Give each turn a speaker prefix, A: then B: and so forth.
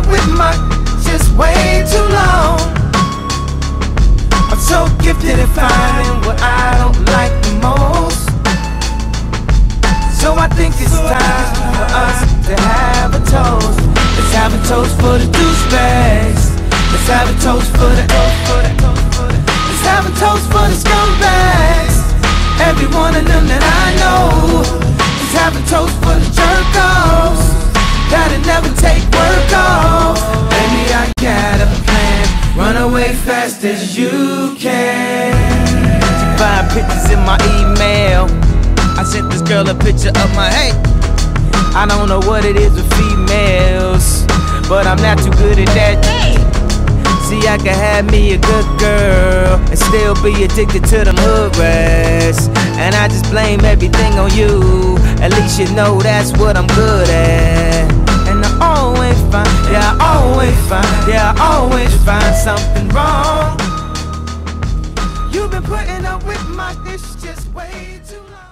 A: out with my just way too long. I'm so gifted at finding what I don't like the most. So I think it's time for us to have a toast. Let's have a toast for the douchebags. Let's have a toast for the Let's have a toast for the scumbags. Every one of them that I know. Let's have a toast for the jerk off that'll never take work off. Baby, I got a plan. Run away fast as you can. Find pictures in my email. I sent this girl a picture of my hey. I don't know what it is with females, but I'm not too good at that. See, I can have me a good girl and still be addicted to them hood rats. And I just blame everything on you. At least you know that's what I'm good at. Yeah, I always find, yeah, I always find something wrong. You've been putting up with my dish just way too long.